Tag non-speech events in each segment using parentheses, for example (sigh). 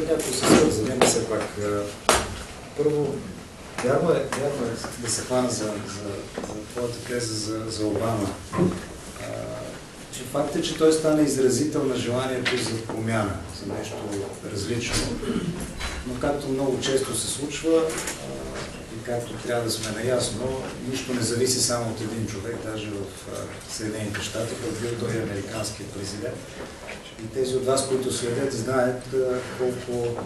те някои са свързани, но все пак. Първо, вярно е, вярно е да се хвана за, за, за твоята теза за, за Обама. А, че факт е, че той стана изразител на желанието за промяна, за нещо различно. Но както много често се случва, както трябва да сме наясно, нищо не зависи само от един човек, даже в Съединените щати, който бил той американският президент. И тези от вас, които следят, знаят колко,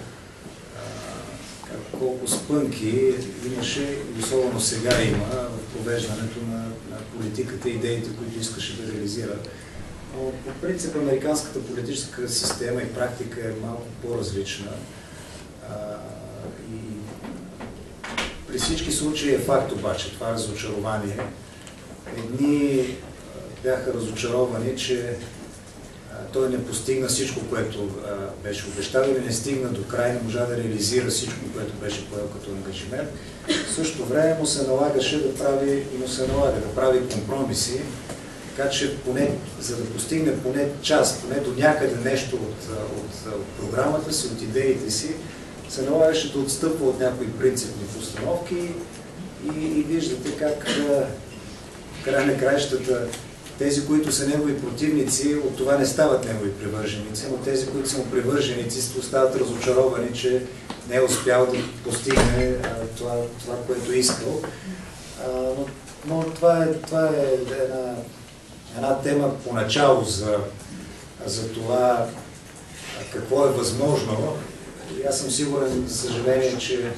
колко спънки имаше, особено сега има, в провеждането на, на политиката и идеите, които искаше да реализира. Но по принцип американската политическа система и практика е малко по-различна. При всички случаи е факт обаче, това разочарование. Едни бяха разочаровани, че той не постигна всичко, което а, беше обещал или не стигна до край, не можа да реализира всичко, което беше поел като ангажимент. В същото време му се налагаше да прави, и му се налага да прави компромиси, така че поне, за да постигне поне част, поне до някъде нещо от, от, от програмата си, от идеите си, се налагаше да отстъпва от някои принципни постановки и, и виждате как в край на краищата тези, които са негови противници, от това не стават негови привърженици, но тези, които са му привърженици, остават разочаровани, че не е успял да постигне това, това, което е искал. Но, но това е, това е една, една тема поначало за, за това какво е възможно. И аз съм сигурен, за съжаление, че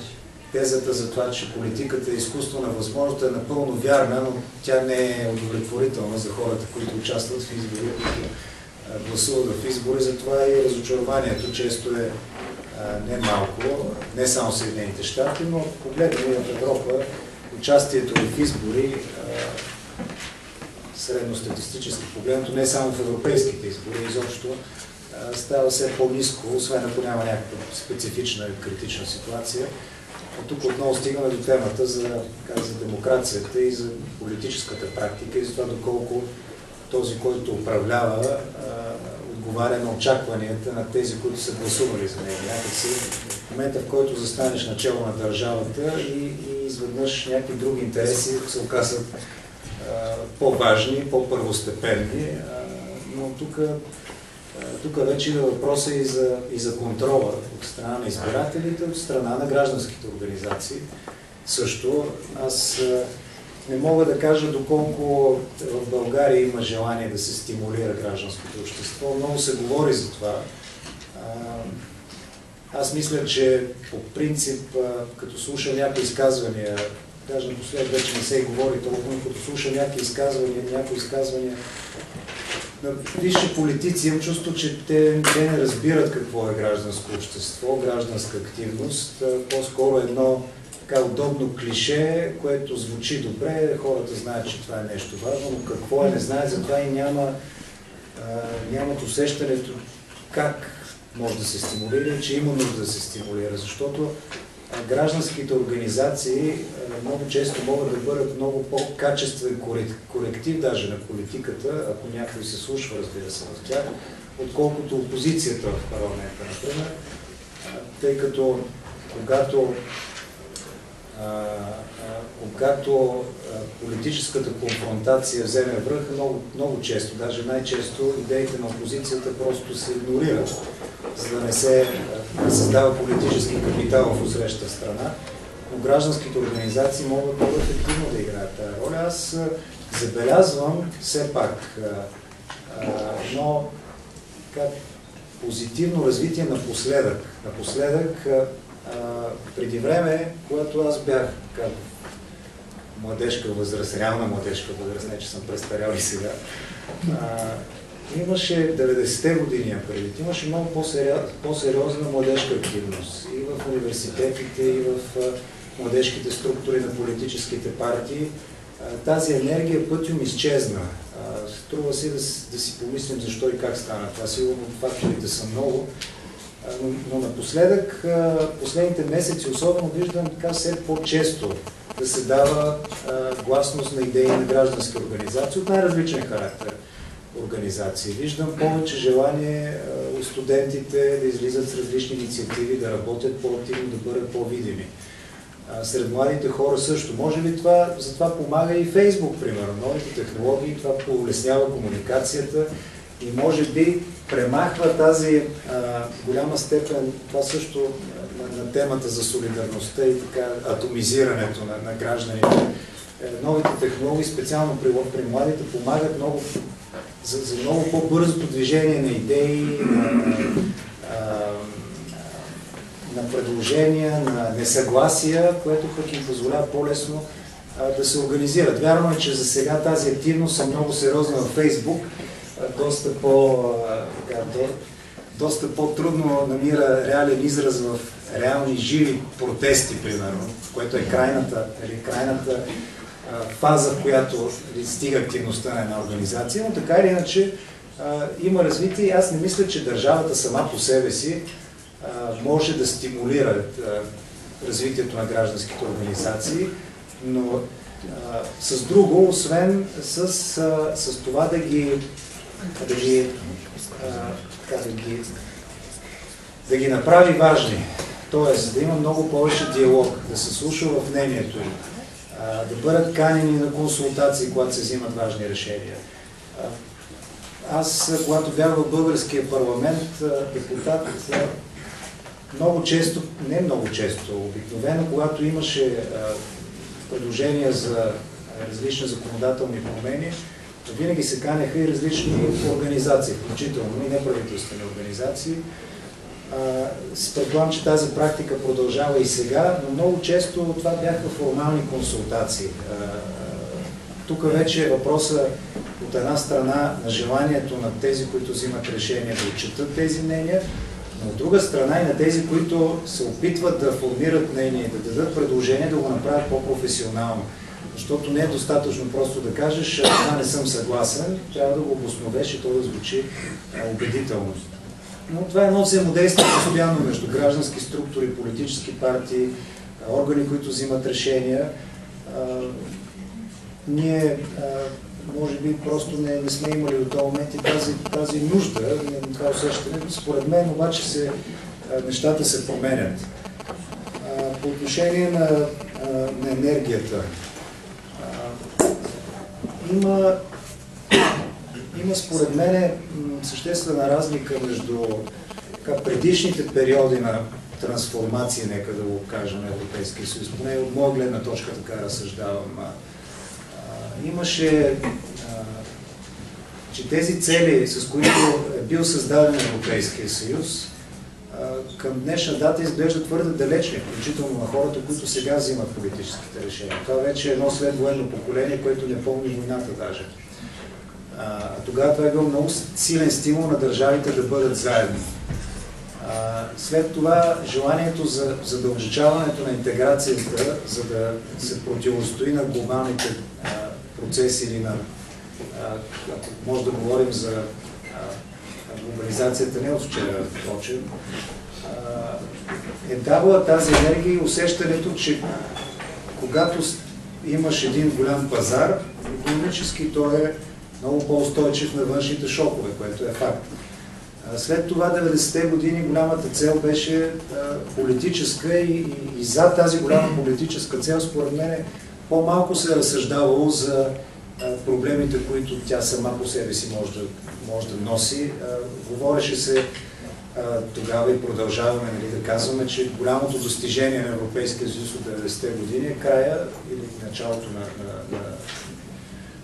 тезата за това, че политиката е изкуство на възможност е напълно вярна, но тя не е удовлетворителна за хората, които участват в избори, които гласуват в избори. Затова и разочарованието често е не малко, не само Съединените щати, но погледнем в Европа, участието в избори, средностатистически погледнато, не само в европейските избори, изобщо става все по-низко, освен ако няма някаква специфична критична ситуация. От тук отново стигаме до темата за, как, за демокрацията и за политическата практика и за това доколко този, който управлява, отговаря на очакванията на тези, които са гласували за него. Някакси в момента, в който застанеш начало на държавата и, и изведнъж някакви други интереси се оказват по-важни, по-първостепенни. Но тук тук вече има въпроса и за, и за контрола от страна на избирателите, от страна на гражданските организации. Също аз не мога да кажа доколко в България има желание да се стимулира гражданското общество. Много се говори за това. Аз мисля, че по принцип, като слушам някои изказвания, даже напоследък вече не се и говори толкова, но като слушам някакви изказвания, някои изказвания висши политици имам чувство, че те, те не разбират какво е гражданско общество, гражданска активност. По-скоро едно така удобно клише, което звучи добре, хората знаят, че това е нещо важно, но какво е не знаят, затова и няма, нямат усещането как може да се стимулира, че има нужда да се стимулира, защото гражданските организации много често могат да бъдат много по-качествен коректив даже на политиката, ако някой се слушва, разбира се, в тях, отколкото опозицията в парламента, например, тъй като когато когато политическата конфронтация вземе връх, много, много често, даже най-често, идеите на опозицията просто се игнорират, за да не се създава политически капитал в усреща страна. Гражданските организации могат много ефективно да играят тази роля. Аз забелязвам все пак но как, позитивно развитие напоследък. Напоследък преди време, когато аз бях как, младежка възраст, реална младежка възраст, не че съм престарял и сега, а, имаше 90-те години, преди, имаше много по-сериозна по младежка активност и в университетите, и в младежките структури на политическите партии. Тази енергия пътюм изчезна. Струва си да, да си помислим защо и как стана това. Сигурно факторите са много, но, но напоследък, последните месеци особено виждам така все по-често да се дава гласност на идеи на граждански организации от най-различен характер организации. Виждам повече желание студентите да излизат с различни инициативи, да работят по-активно, да бъдат по-видими. Сред младите хора също. Може би това, за това помага и Фейсбук, примерно. Новите технологии, това улеснява комуникацията и може би премахва тази а, голяма степен, това също на, на темата за солидарността и така атомизирането на, на гражданите. Е, новите технологии, специално при, при младите, помагат много за, за много по-бързото движение на идеи, на, на, на предложения, на несъгласия, което пък им позволява по-лесно да се организират. Е, че за сега тази активност е много сериозна в Фейсбук, доста по, така, до, доста по-трудно намира реален израз в реални живи протести, примерно, което е крайната, или крайната фаза, в която стига активността на една организация, но така или иначе има развитие аз не мисля, че държавата сама по себе си може да стимулира развитието на гражданските организации, но с друго, освен с, с това да ги, да ги, да ги, да ги направи важни. Тоест, да има много повече диалог, да се слуша в мнението им, да бъдат канени на консултации, когато се взимат важни решения. Аз, когато бях в българския парламент, депутат, много често, не много често, обикновено, когато имаше предложения за различни законодателни промени, винаги се канеха и различни организации, включително и неправителствени организации, Предполагам, че тази практика продължава и сега, но много често това бяха формални консултации. Тук вече е въпроса от една страна на желанието на тези, които взимат решение да отчитат тези мнения, но от друга страна и на тези, които се опитват да формират мнение да дадат предложение, да го направят по-професионално. Защото не е достатъчно просто да кажеш, това не съм съгласен, трябва да го обосновеш и то да звучи убедително. Но това е едно взаимодействие постоянно между граждански структури, политически партии, органи, които взимат решения. ние, може би, просто не, не сме имали до този момент и тази, тази нужда, това усещане. Според мен обаче се, нещата се променят. по отношение на, на енергията, има има според мен съществена разлика между така, предишните периоди на трансформация, нека да го кажем, Европейския съюз. Поне от моя гледна точка така разсъждавам. Имаше, а, че тези цели, с които е бил създаден Европейския съюз, а, към днешна дата изглежда твърде далечни, включително на хората, които сега взимат политическите решения. Това вече е едно следвоенно поколение, което не помни войната даже. А, тогава това е бил много силен стимул на държавите да бъдат заедно. След това желанието за задължаването на интеграцията, за да се противостои на глобалните а, процеси или на, ако може да говорим за глобализацията не от вчера, впрочем, е давала тази енергия и усещането, че когато имаш един голям пазар, економически той е много по-устойчив на външните шокове, което е факт. След това 90-те години голямата цел беше политическа и, и, и за тази голяма политическа цел, според мен, по-малко се е разсъждавало за проблемите, които тя сама по себе си може да, може да носи. Говореше се тогава и продължаваме нали, да казваме, че голямото достижение на Европейския съюз от 90-те години е края или началото на, на, на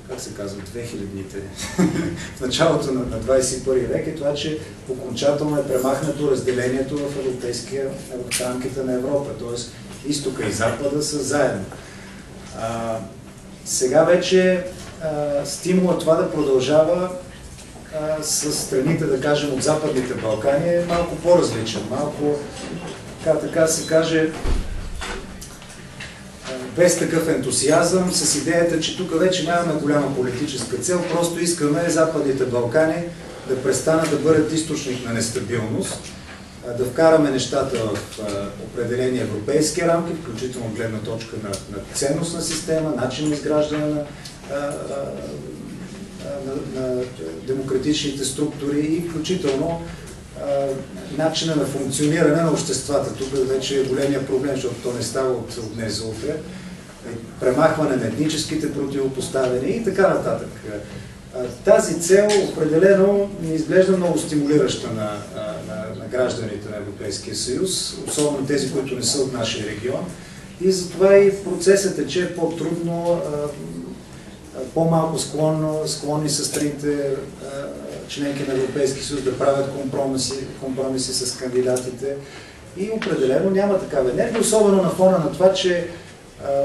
как се казва, 2000-те, (laughs) в началото на, на 21 век е това, че окончателно е премахнато разделението в европейския, в рамките на Европа, т.е. изтока и запада са заедно. А, сега вече стимула това да продължава а, с страните, да кажем, от Западните Балкани е малко по-различен, малко, така, така се каже, без такъв ентусиазъм, с идеята, че тук вече нямаме голяма политическа цел, просто искаме Западните Балкани да престанат да бъдат източник на нестабилност, да вкараме нещата в определени европейски рамки, включително гледна точка на, на ценностна система, начин на изграждане на, на, на демократичните структури и включително начина на функциониране на обществата. Тук вече е големия проблем, защото то не става от, от днес за утре. Премахване на етническите противопоставяния и така нататък. Тази цел определено не изглежда много стимулираща на гражданите на Европейския съюз, особено тези, които не са от нашия регион. И затова и процесът е, че е по-трудно, по-малко склонни са страните членки на Европейския съюз да правят компромиси, компромиси с кандидатите. И определено няма такава енергия, особено на фона на това, че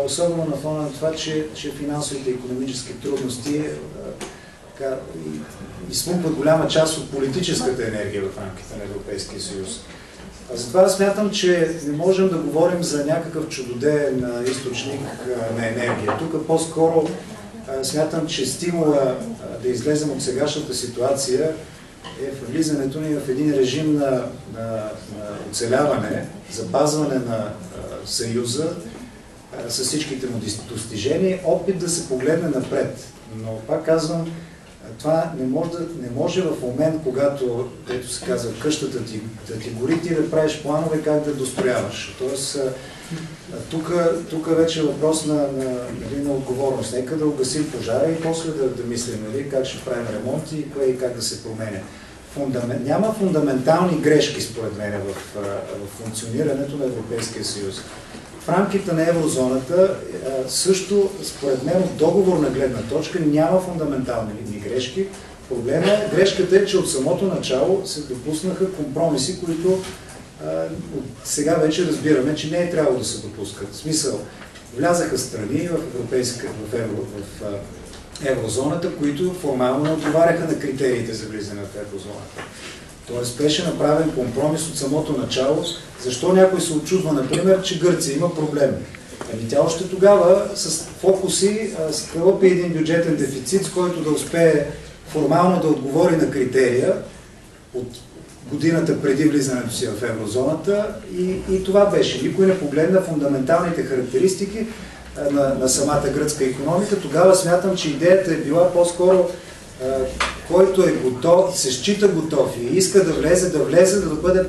особено на фона на това, че, че финансовите и економически трудности изпумпват голяма част от политическата енергия в рамките на Европейския съюз. А затова смятам, че не можем да говорим за някакъв чудодеен източник на енергия. Тук по-скоро смятам, че стимула да излезем от сегашната ситуация е влизането ни в един режим на, на, на оцеляване, запазване на Съюза с всичките му достижения, опит да се погледне напред. Но пак казвам, това не може, не може в момент, когато, ето се казва, къщата ти, да ти гори, ти да правиш планове как да дострояваш. Тоест, тук вече е въпрос на, на, нали, на отговорност. Нека да угасим пожара и после да, да мислим нали, как ще правим ремонт и и как да се променя. Фундамент, няма фундаментални грешки, според мен, в, в функционирането на Европейския съюз. В рамките на еврозоната също, според мен, от договорна гледна точка няма фундаментални грешки. Проблема е, грешката е, че от самото начало се допуснаха компромиси, които сега вече разбираме, че не е трябвало да се допускат. В смисъл, влязаха страни в, европейска, в, евро, в еврозоната, които формално не отговаряха на критериите за влизане в еврозоната. Тоест беше направен компромис от самото начало. Защо някой се очудва, например, че Гърция има проблем? Ами тя още тогава с фокуси скълъпи един бюджетен дефицит, с който да успее формално да отговори на критерия от годината преди влизането си в еврозоната и, и това беше. Никой не погледна фундаменталните характеристики на, на самата гръцка економика. Тогава смятам, че идеята е била по-скоро който е готов, се счита готов и иска да влезе, да влезе, да бъде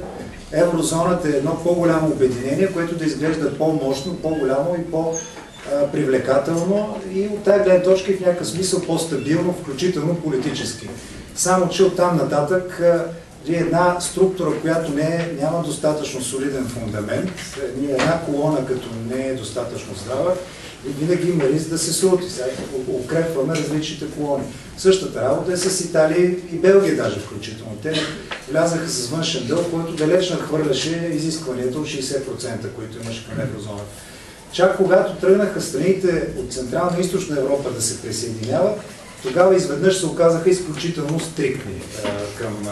еврозоната е едно по-голямо обединение, което да изглежда по-мощно, по-голямо и по-привлекателно и от тази гледна точка и в някакъв смисъл по-стабилно, включително политически. Само, че оттам нататък и една структура, която не е, няма достатъчно солиден фундамент, ние една колона, като не е достатъчно здрава, винаги има риск да се срути. Сега укрепваме различните колони. Същата работа е с Италия и Белгия даже включително. Те влязаха с външен дълг, който далеч надхвърляше изискванията от 60%, които имаше към еврозоната. Чак когато тръгнаха страните от Централна и Източна Европа да се присъединяват, тогава изведнъж се оказаха изключително стриктни към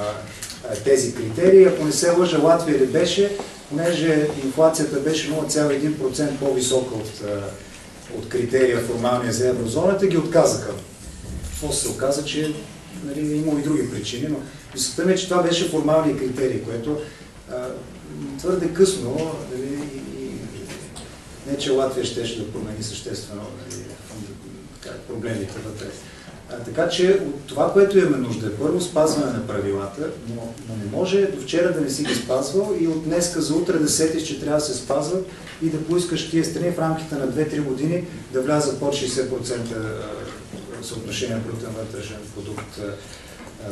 тези критерии. Ако не се лъжа, Латвия ли беше, понеже инфлацията беше 0,1% по-висока от, от критерия формалния за еврозоната, ги отказаха. После се оказа, че нали, има и други причини, но мисълта ми е, че това беше формалния критерий, което а, твърде късно, нали, и, не че Латвия ще, да промени съществено нали, проблемите вътре. Така че от това, което имаме нужда е първо спазване на правилата, но, но не може до вчера да не си ги спазвал и от днеска за утре да сетиш, че трябва да се спазват и да поискаш тия страни в рамките на 2-3 години да влязат под 60% съотношение на брутен вътрешен продукт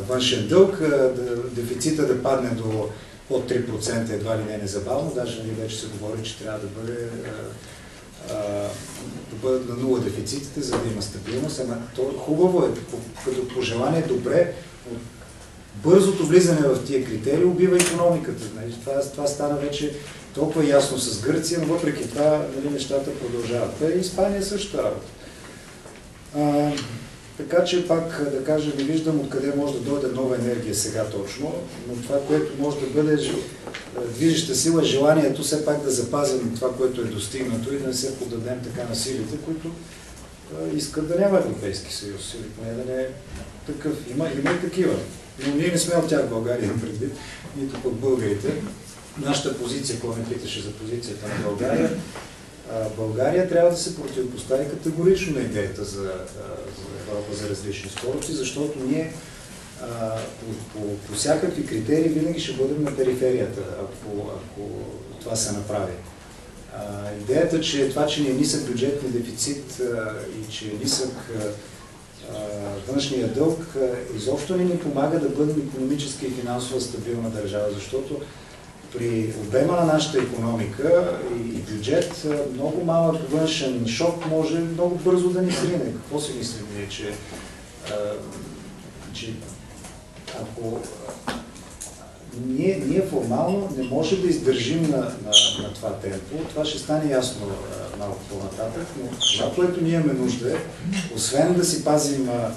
външен дълг, дефицита да падне до под 3% едва ли не незабавно, даже ние вече се говори, че трябва да бъде бъдат на нула дефицитите, за да има стабилност. Ама то хубаво е, като пожелание добре, бързото влизане в тия критерии убива економиката. Нали? Това, това стана вече толкова ясно с Гърция, но въпреки това нали, нещата продължават. и Испания също работа. Така че пак да кажа, не виждам откъде може да дойде нова енергия сега точно, но това, което може да бъде движеща сила, желанието все пак да запазим това, което е достигнато и да не се подадем така на силите, които искат да няма Европейски съюз или поне да не е такъв. Има, има и такива. Но ние не сме от тях в България предвид, нито пък българите. Нашата позиция, ако ме питаше за позицията на България, България трябва да се противопостави категорично на идеята за, за Европа за различни скорости, защото ние по, по, по всякакви критерии винаги ще бъдем на периферията, ако, ако това се направи. А, идеята, че това, че ни е нисък бюджетни дефицит а, и че е нисък а, външния дълг, а, изобщо не ни помага да бъдем економически и финансово стабилна държава, защото при обема на нашата економика и бюджет, много малък външен шок може много бързо да ни срине. Какво си мислим ние, че, че ако ние, ние формално не можем да издържим на, на, на това темпо, това ще стане ясно малко по-нататък, но това, което ние имаме нужда е, освен да си пазим а,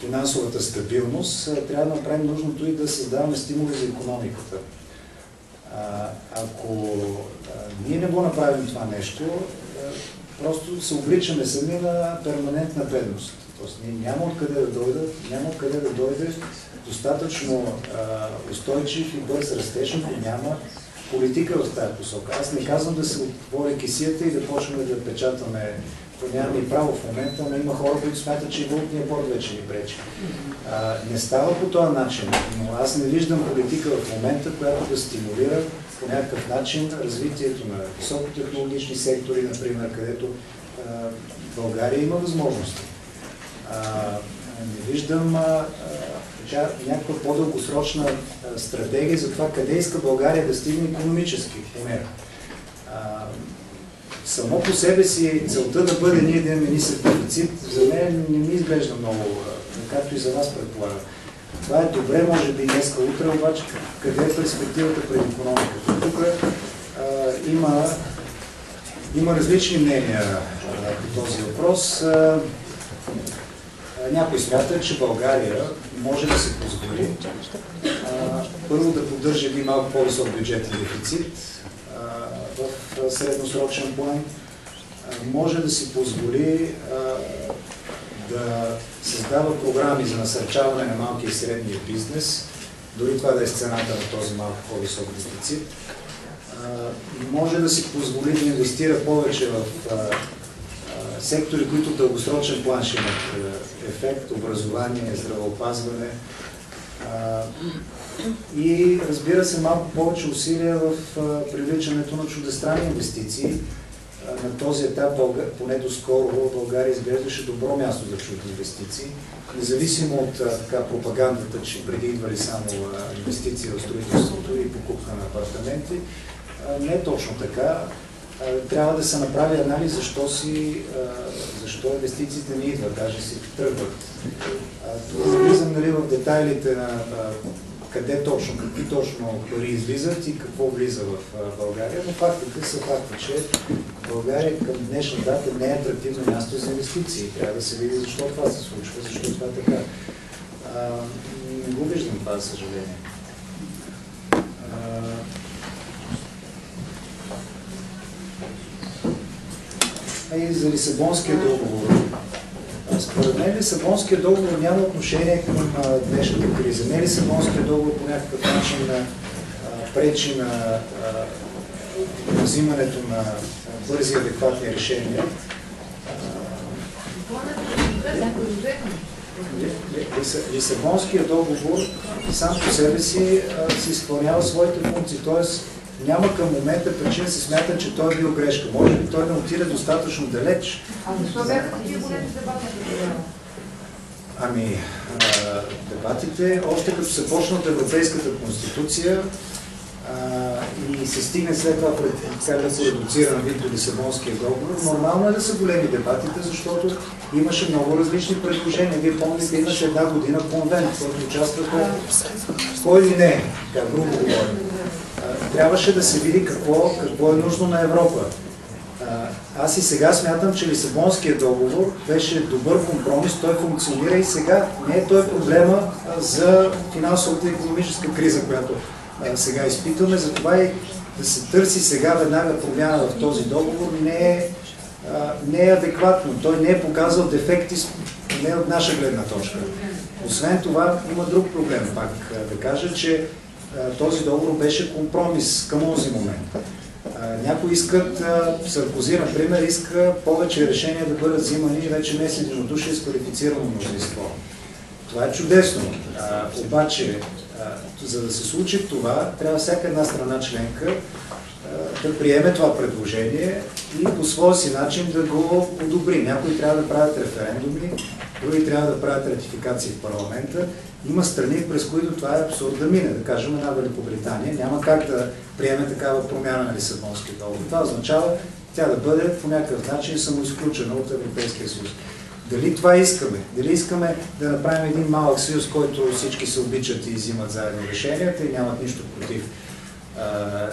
финансовата стабилност, трябва да направим нужното и да създаваме стимули за економиката. Ако ние не го направим това нещо, просто се обличаме сами на перманентна бедност. Тоест ние няма откъде да дойдат, няма откъде да дойде достатъчно устойчив и бърз растеж, ако няма политика в тази посока. Аз не казвам да се отвори кисията и да почнем да печатаме то нямаме и право в момента, но има хора, които смятат, че и валутния борд вече ни пречи. А, не става по този начин, но аз не виждам политика в момента, която да стимулира по някакъв начин развитието на високотехнологични сектори, например, където а, България има възможности. А, не виждам а, а, някаква по-дългосрочна стратегия за това къде иска България да стигне економически, поне само по себе си целта да бъде ние да имаме нисък дефицит, за мен не ми изглежда много, както и за вас предполагам. Това е добре, може би днеска, утре, обаче къде е перспективата пред економиката? Тук а, има, има различни мнения а, по този въпрос. А, някой смята, че България може да се позволи първо да поддържа един малко по-висок бюджетен дефицит, в средносрочен план, може да си позволи да създава програми за насърчаване на малкия и средния бизнес, дори това да е сцената на този малко по-висок дефицит. Може да си позволи да инвестира повече в сектори, които в дългосрочен план ще имат ефект, образование, здравеопазване, и разбира се малко повече усилия в привличането на чудестранни инвестиции. На този етап, поне доскоро, България изглеждаше добро място за чужди инвестиции. Независимо от така, пропагандата, че преди идвали само инвестиции в строителството и покупка на апартаменти, не е точно така. Трябва да се направи анализ защо, си, защо инвестициите не идват, даже си тръгват. Влизам нали, в детайлите на къде точно, какви точно пари излизат и какво влиза в България, но фактите са факти, че България към днешна дата не е атрактивно място за инвестиции. Трябва да се види защо това се случва, защо това е така. А, не го виждам това, за съжаление. А, и за Лисабонския договор. Според мен Лисабонския договор няма отношение към днешната криза. Не Лисабонския договор по някакъв начин пречи на, взимането на бързи адекватни решения. Лисабонския договор сам по себе си си изпълнява своите функции. Тоест, няма към момента причина се смята, че той е бил грешка. Може би той не отиде достатъчно далеч. А защо бяха такива големи дебати Ами, а, дебатите, още като се почна от Европейската конституция а, и се стигне след това пред, как да се редуцира на вид до Лисабонския договор, нормално е да са големи дебатите, защото имаше много различни предложения. Вие помните, имаше една година конвент, който участваха кой ли не, как грубо говорим трябваше да се види какво, какво е нужно на Европа. Аз и сега смятам, че Лисабонския договор беше добър компромис, той функционира и сега. Не е той проблема за финансовата и економическа криза, която сега изпитваме. Затова и да се търси сега веднага промяна в този договор не е, не е адекватно. Той не е показал дефекти, не от наша гледна точка. Освен това, има друг проблем, пак да кажа, че този договор беше компромис към този момент. Някои искат, Саркози, например, иска повече решения да бъдат взимани вече не с единодушие с квалифицирано мнозинство. Това е чудесно. Обаче, за да се случи това, трябва всяка една страна членка да приеме това предложение и по своя си начин да го одобри. Някои трябва да правят референдуми, други трябва да правят ратификации в парламента. Има страни, през които това е абсурд да мине. Да кажем една Великобритания няма как да приеме такава промяна на Лисабонския договор. Това означава тя да бъде по някакъв начин самоизключена от Европейския съюз. Дали това искаме? Дали искаме да направим един малък съюз, който всички се обичат и взимат заедно решенията и нямат нищо против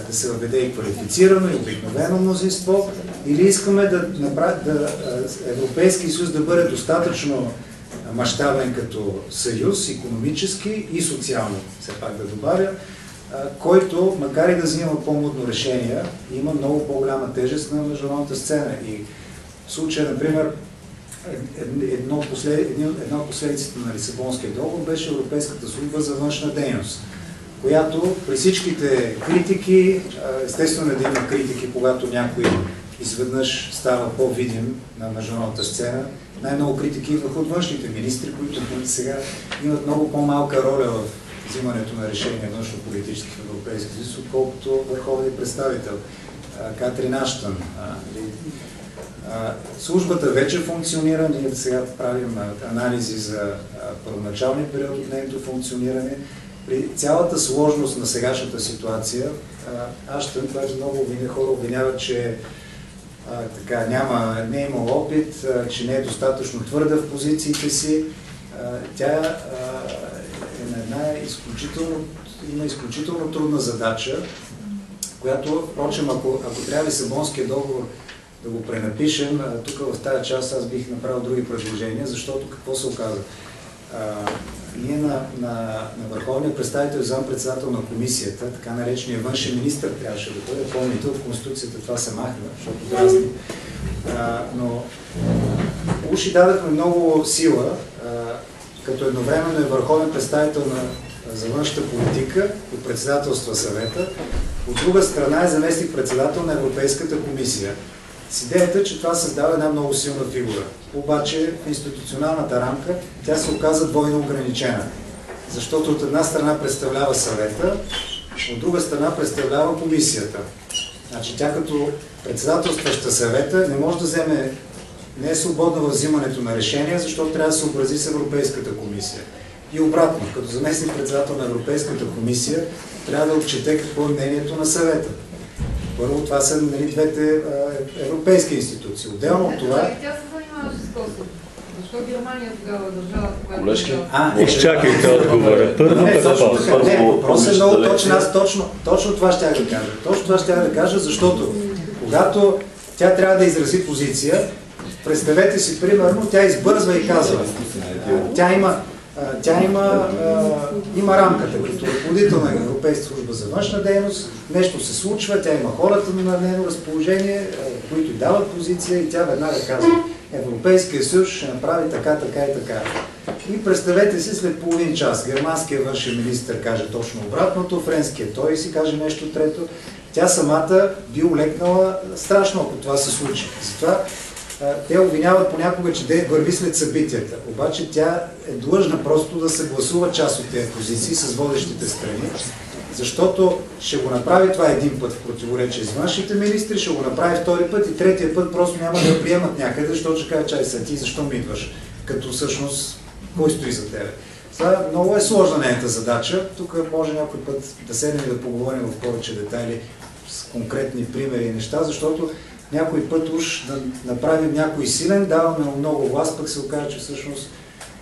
да се въведе и квалифицирано и обикновено мнозинство, или искаме да, направи, да Европейски съюз да бъде достатъчно мащабен като съюз, економически и социално, все пак да добавя, който, макар и да взима по-мудно решения, има много по-голяма тежест на международната сцена. И в случая, например, едно една от последиците на Лисабонския договор беше Европейската служба за външна дейност, която при всичките критики, естествено е да има критики, когато някой изведнъж става по-видим на международната сцена, най-много критики върху от външните министри, които сега имат много по-малка роля в взимането на решения външно-политически в Европейския съюз, отколкото върховният представител Катрин Аштън. Службата вече функционира, ние сега правим анализи за първоначалния период от нейното функциониране. При цялата сложност на сегашната ситуация, Аштън, това е много хора обвиняват, че а, така, няма, не е имал опит, а, че не е достатъчно твърда в позициите си. А, тя е на една изключително, има изключително трудна задача, която, впрочем, ако, ако трябва Лисабонския договор да го пренапишем, тук в тази част аз бих направил други предложения, защото какво се оказа? Ние на, на, на върховния представител, зам председател на комисията, така наречения външен министр трябваше да бъде, помните, от Конституцията това се махна, защото дразни. но уши дадахме много сила, а, като едновременно е върховен представител на, за външната политика и председателства съвета, от друга страна е заместник председател на Европейската комисия с идеята, че това създава една много силна фигура. Обаче в институционалната рамка тя се оказа двойно ограничена. Защото от една страна представлява съвета, от друга страна представлява комисията. Значи тя като председателстваща съвета не може да вземе, не е свободна в взимането на решения, защото трябва да се образи с Европейската комисия. И обратно, като заместник председател на Европейската комисия, трябва да отчете какво е мнението на съвета. Първо, това са нали, двете а, европейски институции. Отделно от това... Тя се занимава с Косово. Защо Германия тогава държава, когато... Колежки? А, Изчакайте отговора. Първо не, точно, Първо, не, въпросът е много точен. Аз точно, точно това ще да кажа. Точно това ще да кажа, защото когато тя трябва да изрази позиция, представете си, примерно, тя избързва и казва. Тя има, тя има, има рамката като ръководител на Европейска служба за външна дейност, нещо се случва, тя има хората на нейно разположение, които дават позиция и тя веднага казва Европейския съюз ще направи така, така и така. И представете си след половин час, германският външен министр каже точно обратното, френският той си каже нещо трето. Тя самата би улекнала страшно, ако това се случи. Затова те обвиняват понякога, че върви след събитията. Обаче тя е длъжна просто да съгласува част от тези позиции с водещите страни, защото ще го направи това един път в противоречие с външните министри, ще го направи втори път и третия път просто няма да приемат някъде, защото ще кажа, чай са ти, защо ми идваш? Като всъщност, кой стои за тебе? Това много е сложна нейната задача. Тук може някой път да седнем и да поговорим в повече детайли с конкретни примери и неща, защото някой път уж да направим някой силен, даваме му много власт, пък се окаже, че всъщност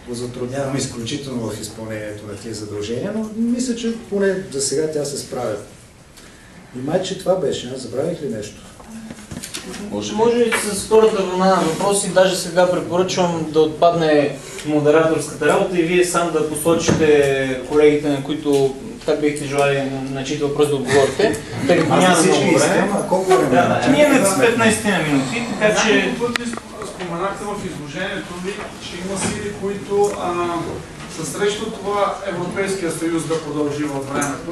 го затрудняваме изключително в изпълнението на тези задължения, но мисля, че поне за сега тя се справя. И май, че това беше, аз забравих ли нещо? Може, може и с втората вълна на въпроси, даже сега препоръчвам да отпадне модераторската работа и вие сам да посочите колегите, на които как бихте желали на чието въпрос да отговорите, тъй като няма много време. Колко време? Да, да. Ние имаме 15 минути, така че... Споменахте в изложението ви, че има сили, които а, са срещу това Европейския съюз да продължи във времето.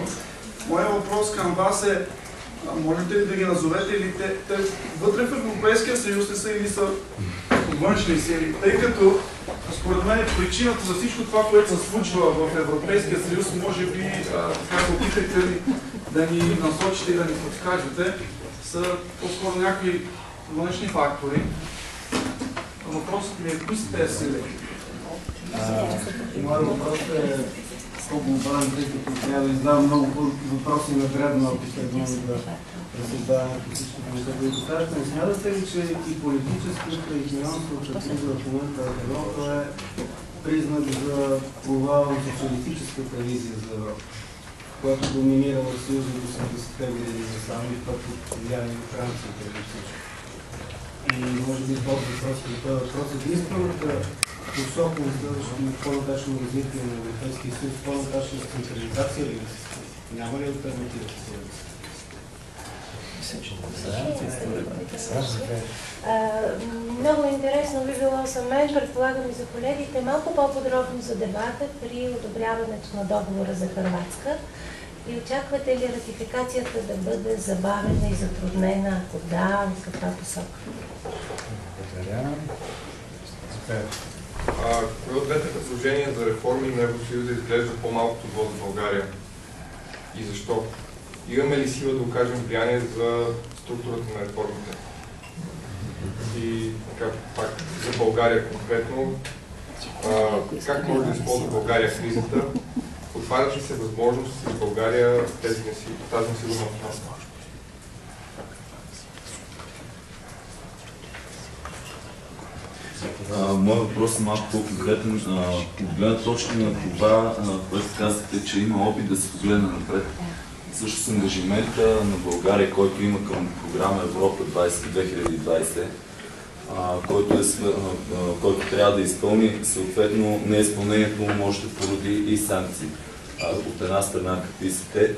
Моя въпрос към вас е, можете ли да ги назовете или те, те вътре в Европейския съюз ли са или са външни сили, тъй като според мен причината за всичко това, което се случва в Европейския съюз, може би, така се опитайте да ни насочите и да ни подскажете, са по-скоро някакви външни фактори. Въпросът ми е, кои са сили? Моят въпрос е по-глобален, тъй като трябва да издавам много въпроси на дребно, ако след много да разсъждаваме по всичко, което ви поставяте. Не смятате ли, че и политическата и финансовата криза в момента в Европа е признак за провал на социалистическата визия за Европа, която доминира в Съюза до 80-те години за само и път от влияние на Франция преди всичко. И може би този въпрос е този въпрос. Единствената посока на следващото по-нататъчно развитие на Европейския съюз, по-нататъчна централизация ли е? Няма ли альтернатива? Много интересно би било за мен, предполагам и за колегите, малко по-подробно за дебата при одобряването на договора за Хрватска. И очаквате ли ратификацията да бъде забавена и затруднена? Ако да, в каква посока? А, кое от двете предложения за реформи на Евросъюза изглежда по-малкото зло за България? И защо? Имаме ли сила да окажем влияние за структурата на реформите? И така, пак за България конкретно, а, как може да използва България кризата? Отварят ли се възможности за България тези тази несигурна обстановка? Моят въпрос е малко по-конкретен. От точка на това, което казахте, че има опит да се погледне напред. Също с ангажимента на България, който има към програма Европа 20 2020, а, който, е, който трябва да изпълни, съответно неизпълнението му може да породи и санкции. От една страна какви са те,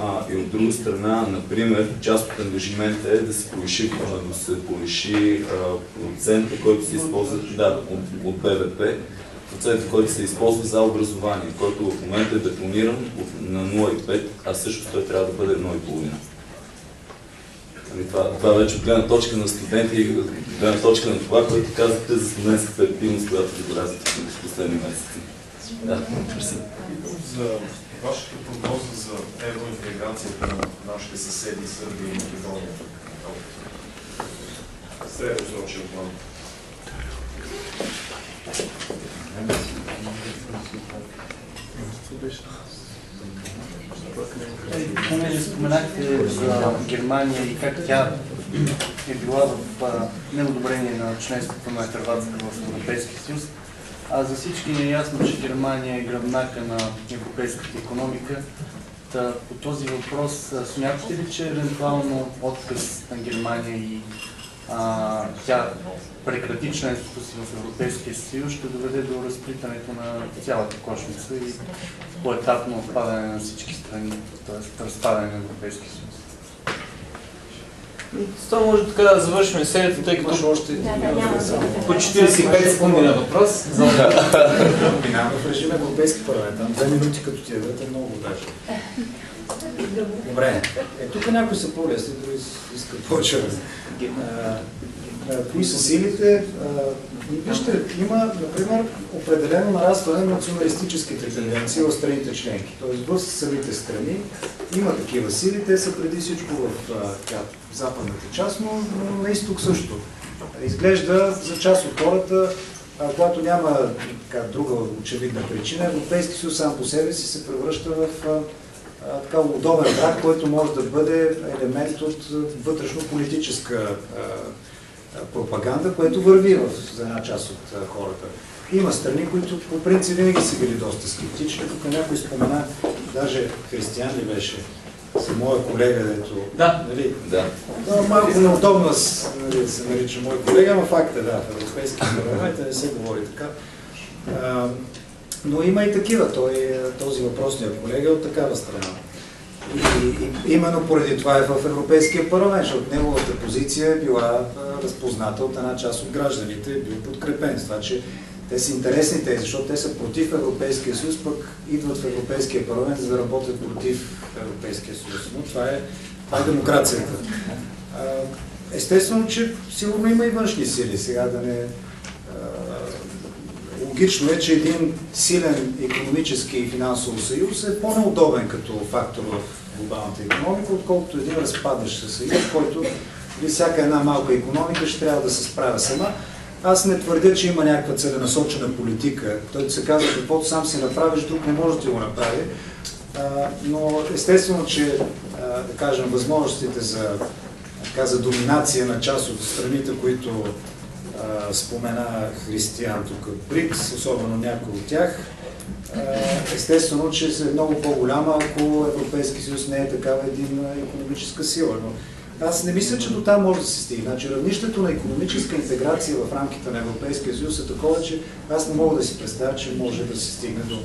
а, и от друга страна, например, част от ангажимента е да се повиши, да се повиши а, процента, който се използва да, от, от БВП, процента, който се използва за образование, който в момента е депониран от- на 0,5, а също той трябва да бъде 1,5. Ами това, това вече от гледна точка на студенти и от гледна точка на това, което казахте за студентската активност, която ви доразите в последни месеци. Да, за вашата прогноза за евроинтеграцията на нашите съседи Сърбия и Македония в средносрочен план. Понеже споменахте за Германия и как тя е била в неодобрение на членството на Хрватска в Европейския съюз, а за всички ни е ясно, че Германия е гръбнака на европейската економика. Та, по този въпрос смятате ли, че евентуално отказ на Германия и а, тя прекрати членството си в Европейския съюз ще доведе до разплитането на цялата кошница и по-етапно отпадане на всички страни, т.е. разпадане на Европейския съюз. С това може така да завършим серията, тъй като още Да, да, няма да по 45 секунди на въпрос. За... Минавам в режим Европейски парламент. Там две минути като ти дадат е много даже. (laughs) Добре. Е, тук някои са по-лесни, други искат повече. Кои са силите? И Вижте, има, например, определено нарастване на националистическите тенденции в страните членки. Тоест в самите страни има такива сили. Те са преди всичко в така, западната част, но, на изток също. Изглежда за част от хората, когато няма така, друга очевидна причина, Европейски съюз сам по себе си се превръща в така удобен враг, който може да бъде елемент от вътрешно-политическа пропаганда, което върви в, за една част от а, хората. Има страни, които по принцип винаги са били доста скептични. Тук някой спомена, даже християн ли беше, с моя колега, дето... Да. Нали, Да. да, малко неудобно нали, се нарича мой колега, ама факт е, да, в Европейския парламент не се говори така. Но има и такива. Той, този въпросният колега е от такава страна. И, и именно поради това е в Европейския парламент, защото неговата позиция е била разпозната от една част от гражданите, е бил подкрепен това, че те са интересни тези, защото те са против Европейския съюз, пък идват в Европейския парламент за да работят против Европейския съюз. Но това е, това е демокрацията. Естествено, че сигурно има и външни сили. Сега да не... Логично е, че един силен економически и финансово съюз е по-неудобен като фактор в глобалната економика, отколкото един разпадащ се съюз, който или всяка една малка економика ще трябва да се справя сама. Аз не твърдя, че има някаква целенасочена политика. Той се казва, каквото сам си направиш, друг не може да го направи. Но естествено, че да кажем, възможностите за, така, за доминация на част от страните, които спомена Християн тук, БРИКС, особено някои от тях, естествено, че е много по-голяма, ако Европейски съюз не е такава един економическа сила. Но аз не мисля, че до там може да се стигне. Значи, равнището на економическа интеграция в рамките на Европейския съюз е такова, че аз не мога да си представя, че може да се стигне до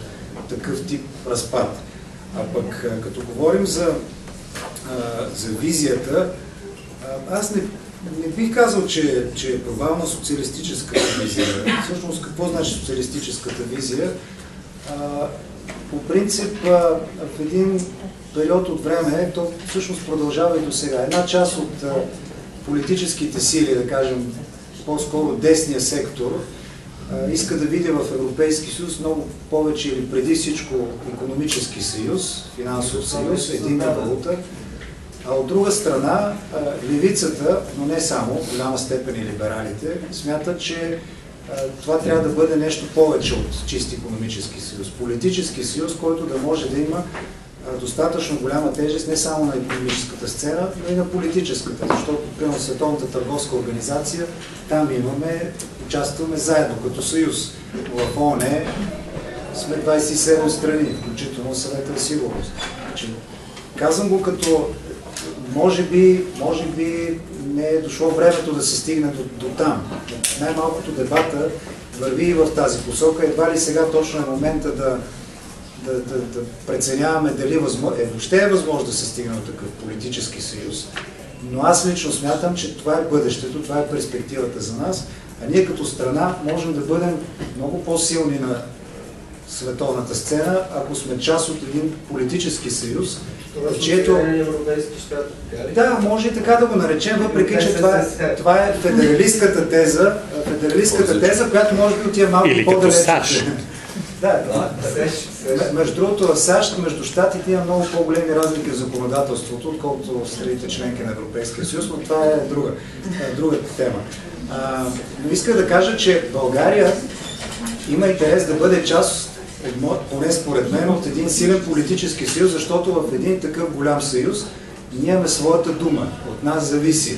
такъв тип разпад. А пък, като говорим за, за визията, аз не, не бих казал, че, че е провална социалистическата визия. Всъщност, какво значи социалистическата визия? По принцип, в един период от време, то всъщност продължава и до сега. Една част от политическите сили, да кажем, по-скоро десния сектор, иска да види в Европейски съюз много повече или преди всичко економически съюз, финансов съюз, единна валута, а от друга страна, левицата, но не само, в голяма степен и либералите, смятат, че това трябва да бъде нещо повече от чист економически съюз. Политически съюз, който да може да има достатъчно голяма тежест не само на економическата сцена, но и на политическата, защото, примерно, Световната търговска организация, там имаме, участваме заедно като съюз. В ООН сме 27 страни, включително съвета за сигурност. Значи, казвам го като може би, може би не е дошло времето да се стигне до, до там. Най-малкото дебата върви и в тази посока. Едва ли сега точно е момента да, да, да, да преценяваме дали възможно, е, въобще е възможно да се стигне до такъв политически съюз. Но аз лично смятам, че това е бъдещето, това е перспективата за нас, а ние като страна можем да бъдем много по-силни на световната сцена, ако сме част от един политически съюз, чието... Да, може и така да го наречем, въпреки че това е, това е федералистката теза, федералистката теза, която може би отива малко по-далеч. (laughs) Да, между другото в САЩ, между щатите има много по-големи разлики в законодателството, отколкото в страните членки на Европейския съюз, но това е друга, друга тема. А, но иска да кажа, че България има интерес да бъде част, поне според мен, от един силен политически съюз, защото в един такъв голям съюз ние имаме своята дума. От нас зависи.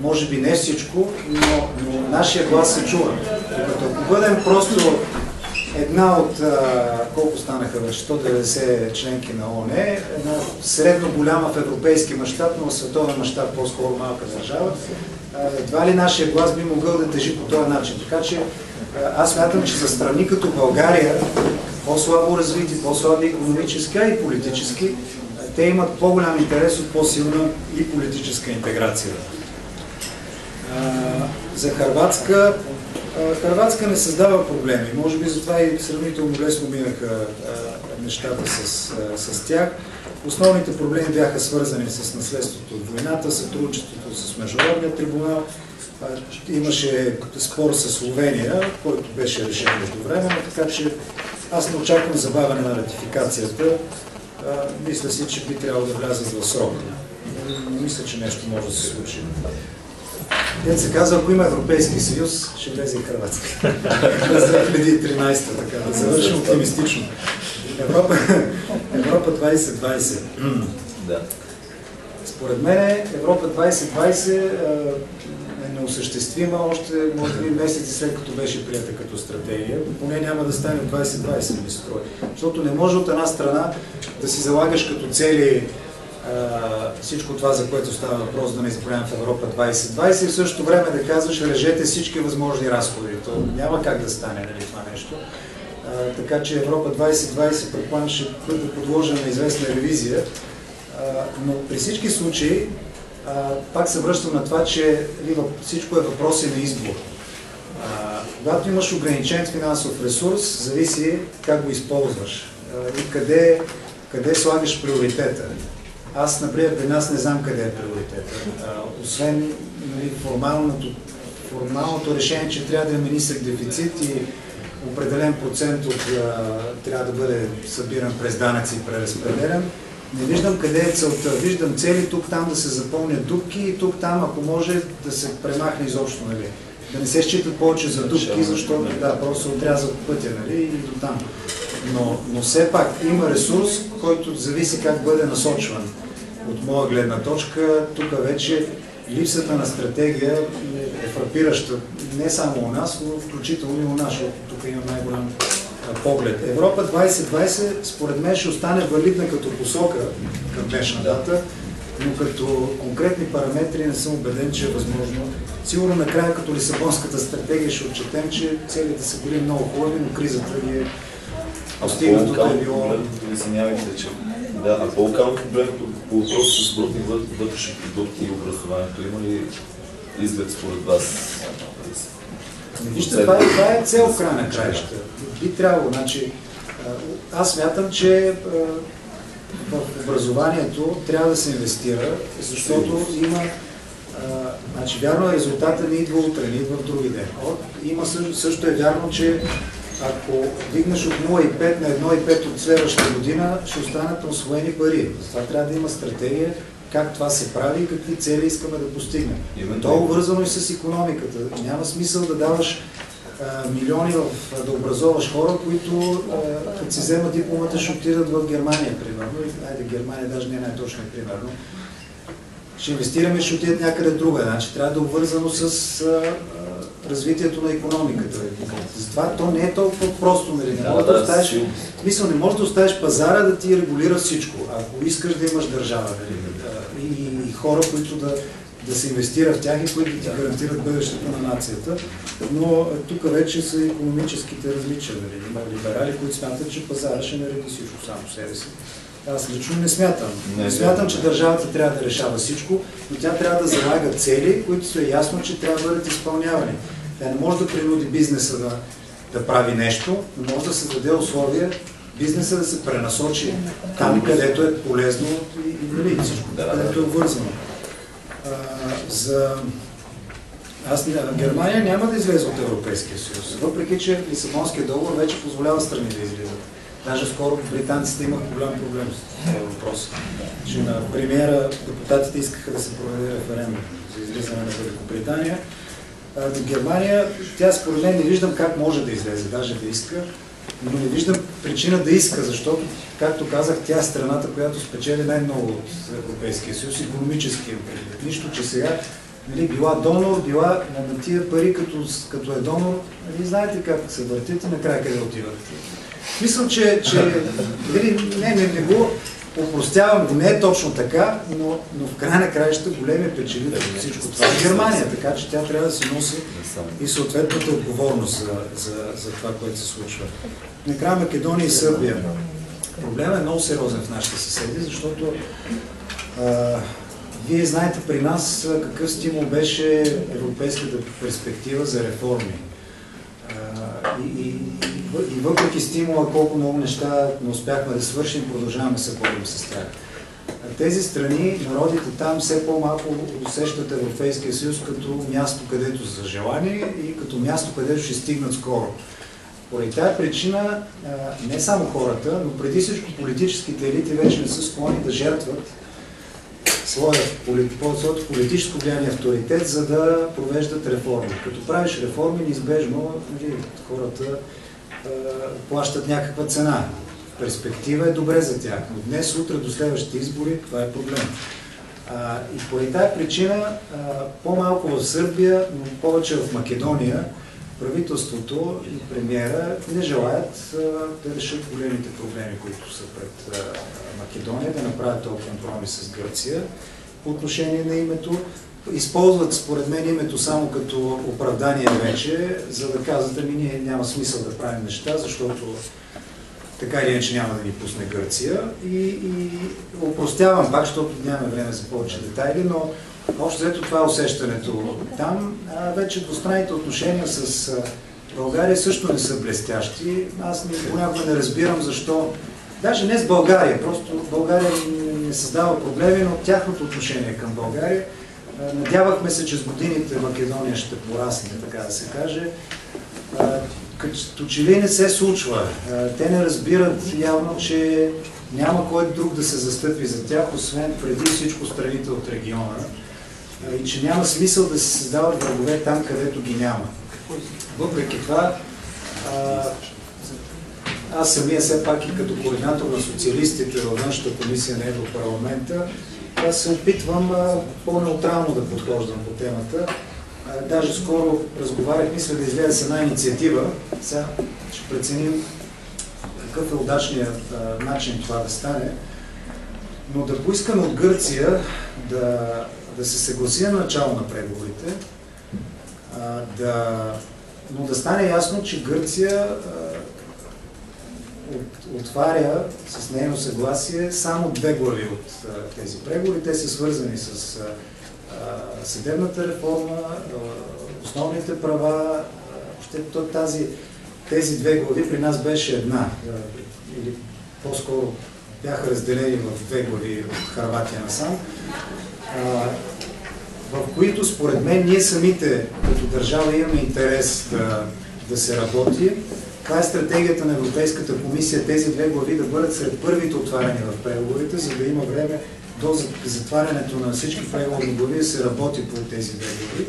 Може би не всичко, но, но нашия глас се чува. Докато ако бъдем просто една от, а, колко станаха вече, 190 членки на ОНЕ, една средно голяма в европейски мащаб, но в световен мащаб по-скоро малка държава, едва ли нашия глас би могъл да тежи по този начин. Така че аз смятам, че за страни като България, по-слабо развити, по-слаби економически, а и политически, те имат по-голям интерес от по-силна и политическа интеграция. За Харватска Харватска не създава проблеми. Може би затова и сравнително лесно минаха нещата с, с тях. Основните проблеми бяха свързани с наследството от войната, сътрудничеството с Международния трибунал. Имаше спор с Словения, който беше решен междувременно, така че аз не очаквам забавяне на ратификацията. Мисля си, че би трябвало да влязат в срок. Не мисля, че нещо може да се случи. Те се казва, ако има Европейски съюз, ще влезе и Хрватска. (laughs) През 2013, така, да завършим оптимистично. Европа, Европа 2020. Да. Според мен Европа 2020 е неосъществима още, може би, месеци след като беше прията като стратегия. Поне няма да стане 2020, ми строй. Защото не може от една страна да си залагаш като цели всичко това, за което става въпрос да не изброявам в Европа 2020 и в същото време да казваш, режете всички възможни разходи. То няма как да стане нали, това нещо. А, така че Европа 2020 предполагам ще бъде подложена на известна ревизия. А, но при всички случаи пак се връщам на това, че всичко е въпроси на избор. когато имаш ограничен финансов ресурс, зависи как го използваш и къде, къде слагаш приоритета. Аз, например, при нас не знам къде е приоритета. Освен нали, формалното, формалното решение, че трябва да имаме нисък дефицит и определен процент от, трябва да бъде събиран през данъци и преразпределен, не виждам къде е целта. Виждам цели тук-там да се запълнят дупки и тук-там, ако може, да се премахне изобщо, нали? Да не се считат повече за дупки, защото да, просто се отрязат пътя, нали? И до там. Но, но все пак има ресурс, който зависи как бъде насочван. От моя гледна точка, тук вече липсата на стратегия е фрапираща не само у нас, но включително и у нас, защото тук има най-голям поглед. Европа 2020 според мен ще остане валидна като посока към днешна дата, но като конкретни параметри не съм убеден, че е възможно. Сигурно накрая като Лисабонската стратегия ще отчетем, че целите са били много хубави, но кризата ги е постигнатото е било... Извинявайте, че да, а по-локално погледнато по въпроса с брутни вътрешни продукти и образованието, има ли изглед според вас? Вижте, това е, това е цел края на краища. Би трябвало, значи, аз смятам, че в образованието трябва да се инвестира, защото има а, значи, вярно е, резултата не идва утре, не идва в други ден. От, има също, също е вярно, че ако вдигнеш от 0,5 на 1,5 от следващата година, ще останат освоени пари. Затова трябва да има стратегия как това се прави и какви цели искаме да постигнем. Именно. То е обвързано и с економиката. Няма смисъл да даваш а, милиони в, да образоваш хора, които а, като си вземат дипломата ще отидат в Германия, примерно. Айде, Германия даже не е най-точно примерно. Ще инвестираме, ще отидат някъде друга. Значи трябва да е обвързано с а, развитието на економиката. Затова то не е толкова просто, нали? Не Да, можеш да, да, оставиш, смисъл, не можеш да оставиш пазара да ти регулира всичко, ако искаш да имаш държава нали? Хора, които да, да се инвестира в тях и които да ти гарантират бъдещето на нацията. Но тук вече са економическите различия. Нали? Има либерали, които смятат, че пазара ще нареди всичко само себе си. Аз лично не смятам. Не, Не смятам, че държавата трябва да решава всичко, но тя трябва да залага цели, които са ясно, че трябва да бъдат изпълнявани. Тя не може да принуди бизнеса да, да прави нещо, но може да се даде условия бизнеса да се пренасочи там, където е полезно и, и нали, всичко, Да, да, където е да. вързано. А, за... Аз, Германия няма да излезе от Европейския съюз, въпреки че Лисабонския договор вече позволява страни да излизат. Даже скоро британците имаха голям проблем с този въпрос. Че на премиера депутатите искаха да се проведе референдум за излизане на Великобритания. А, Германия, тя според мен не виждам как може да излезе, даже да иска, но не виждам причина да иска, защото, както казах, тя е страната, която спечели най-много от Европейския съюз, економически. предвид. Нищо, че сега нали, била донор, била на тия пари, като, като е донор, нали, знаете как се въртят и накрая къде отиват. Мисля, че, че (laughs) нали, не, не, не го упростявам, го не е точно така, но, но в край на краища големия печелител от всичко това е Германия, така че тя трябва да се носи и съответната отговорност за, за, за това, което се случва. Накрая Македония и Сърбия. Проблемът е много сериозен в нашите съседи, защото а, вие знаете при нас какъв стимул беше европейската перспектива за реформи. А, и, и, въпреки стимула, колко много неща не успяхме да свършим, продължаваме да се борим с тях. А Тези страни, народите там все по-малко усещат Европейския съюз като място, където са желани и като място, където ще стигнат скоро. Поради тази причина не само хората, но преди всичко политическите елити вече не са склонни да жертват своя поли- по- своето политическо влияние авторитет, за да провеждат реформи. Като правиш реформи, неизбежно нали, хората плащат някаква цена. Перспектива е добре за тях, но днес, утре до следващите избори, това е проблем. А, и поради тази причина, по-малко в Сърбия, но повече в Македония, правителството и премиера не желаят а, да решат големите проблеми, които са пред а, Македония, да направят този компромис с Гърция по отношение на името. Използват, според мен, името само като оправдание вече, за да казват, ами ние няма смисъл да правим неща, защото така или иначе няма да ни пусне Гърция. И, и упростявам пак, защото нямаме време за повече детайли, но общо взето това е усещането там. А вече двустранните отношения с България също не са блестящи. Аз не, понякога не разбирам защо. Даже не с България, просто България не създава проблеми, но тяхното отношение към България. А, Надявахме се, че с годините Македония ще порасне, така да се каже. А, Като че ли не се случва. А, Те не разбират явно, че няма кой друг да се застъпи за тях, освен преди всичко страните от региона. И че няма смисъл да се създават врагове там, където ги няма. Въпреки това, аз самия все пак и като координатор на социалистите във външната комисия на Европарламента, аз се опитвам по-неутрално да подхождам по темата. Даже скоро разговарях, мисля да излезе с една инициатива. Сега ще преценим какъв е удачният начин това да стане. Но да поискаме от Гърция да, да се съгласи на начало на преговорите, да, но да стане ясно, че Гърция от, отваря с нейно съгласие само две глави от а, тези преговори. Те са свързани с а, съдебната реформа, а, основните права. Въобще то тази, тези две глави при нас беше една. Или по-скоро бяха разделени в две глави от Харватия насам. В които според мен ние самите като държава имаме интерес да, да се работи. Това е стратегията на Европейската комисия, тези две глави да бъдат сред първите отваряни в преговорите, за да има време до за- затварянето на всички преговорни глави да се работи по тези две глави.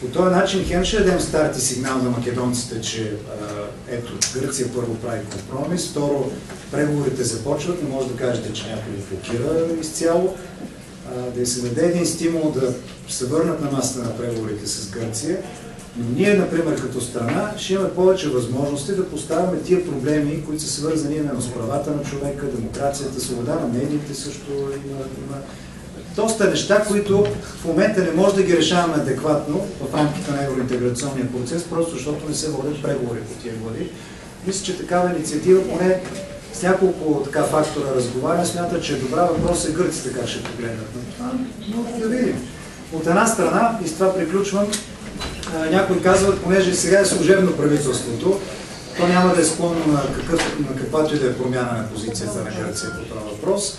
По този начин хем ще дадем старт и сигнал на македонците, че ето, Гърция първо прави компромис, второ, преговорите започват, не може да кажете, че някой блокира изцяло, да се даде един стимул да се върнат на масата на преговорите с Гърция. Но ние, например, като страна, ще имаме повече възможности да поставяме тия проблеми, които са свързани именно с правата на човека, демокрацията, свобода на медиите също има, има доста неща, които в момента не може да ги решаваме адекватно в рамките на евроинтеграционния процес, просто защото не се водят преговори по тия глави. Мисля, че такава инициатива, поне с няколко така фактора разговарям, смята, че е добра въпрос е гърците как ще погледнат но да видим. От една страна, и с това приключвам, някои казват, понеже сега е служебно правителството, то няма да е склонно на, какъв, на каквато и да е промяна на позицията на Гърция по този въпрос.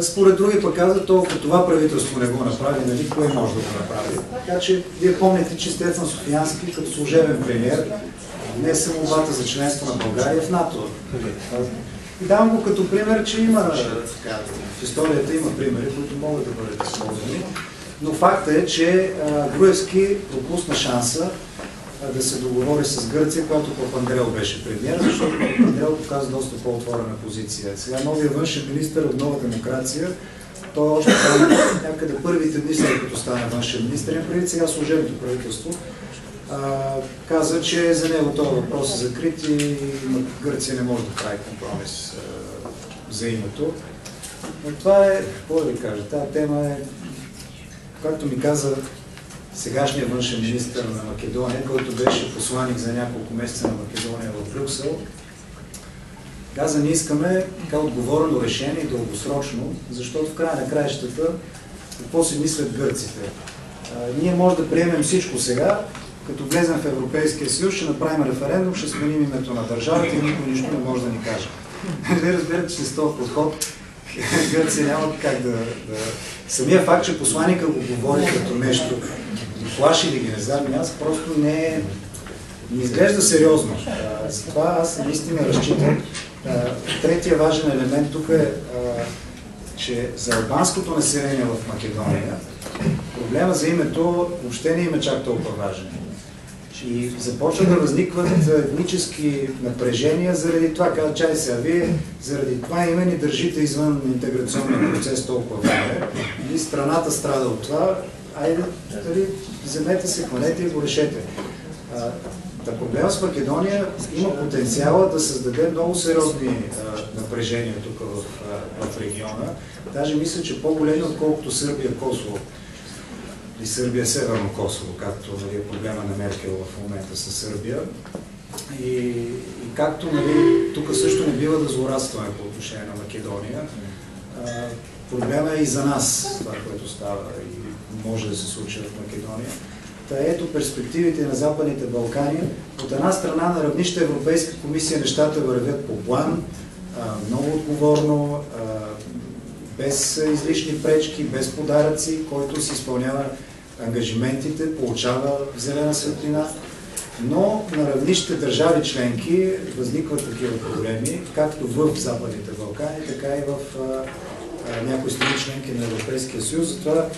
Според други пък казват, то ако това правителство не го направи, нали, кое може да го направи. Така че вие помните, че Стефан Софиянски като служебен премьер не е молбата за членство на България в НАТО. И давам го като пример, че има, в историята има примери, които могат да бъдат използвани. Но факта е, че Груевски пропусна шанса да се договори с Гърция, когато Папандрео беше премьер, защото Папандрео показа доста по-отворена позиция. Сега новия външен министр от Нова демокрация, той още там някъде първите дни като стане външен министр, преди сега служебното правителство, каза, че за него този въпрос е закрит и Гърция не може да прави компромис за името. Но това е, какво да ви кажа, тази тема е, както ми каза сегашният външен министр на Македония, който беше посланник за няколко месеца на Македония в Брюксел, каза, ние искаме така отговорно решение, дългосрочно, защото в края на краищата какво си мислят гърците. А, ние може да приемем всичко сега, като влезем в Европейския съюз, ще направим референдум, ще сменим името на държавата и никой нищо не може да ни каже. Вие (laughs) разбирате, че с този подход Гърция няма как да, да... Самия факт, че посланника го говори като нещо, плаши или ги не знам, аз просто не. Не изглежда сериозно. Затова аз наистина разчитам. Третия важен елемент тук е, че за албанското население в Македония проблема за името въобще не им е чак толкова важен. И започва да възникват етнически напрежения заради това. Казва, чай сега, вие заради това име ни държите извън интеграционния процес толкова време. И страната страда от това. Айде, дали, вземете се, хванете и го решете. Та проблема с Македония има потенциала да създаде много сериозни а, напрежения тук в, а, в региона. Даже мисля, че по-големи, отколкото Сърбия-Косово и Сърбия Северно Косово, както нали, е проблема на Меркел в момента с Сърбия. И, и както нали, тук също не бива да злорадстваме по отношение на Македония, а, проблема е и за нас, това, което става и може да се случи в Македония. Та ето перспективите на Западните Балкани. От една страна на равнище Европейска комисия нещата вървят по план, много отговорно, без излишни пречки, без подаръци, който си изпълнява ангажиментите, получава зелена светлина, но на равнище държави членки възникват такива проблеми, както в Западните Балкани, така и в някои страни членки на Европейския съюз. Затова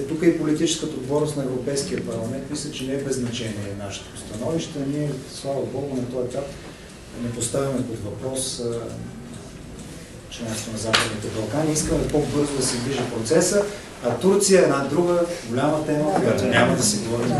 е тук и политическата отговорност на Европейския парламент. Мисля, че не е без значение нашето становище. Ние, слава Богу, на този етап не поставяме под въпрос а, членство на Западните Балкани. Искаме по-бързо да се движи процеса, а Турция е една друга голяма тема, която няма да си говорим.